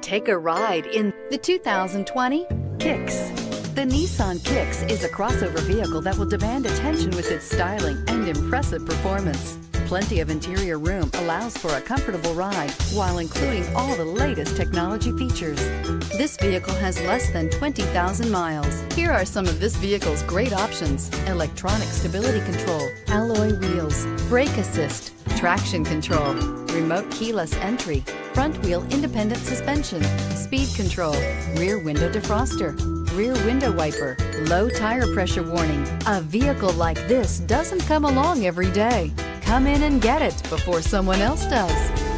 Take a ride in the 2020 Kicks. The Nissan Kicks is a crossover vehicle that will demand attention with its styling and impressive performance. Plenty of interior room allows for a comfortable ride while including all the latest technology features. This vehicle has less than 20,000 miles. Here are some of this vehicle's great options. Electronic stability control, alloy wheels, brake assist, traction control, remote keyless entry, front wheel independent suspension, speed control, rear window defroster, rear window wiper, low tire pressure warning. A vehicle like this doesn't come along every day. Come in and get it before someone else does.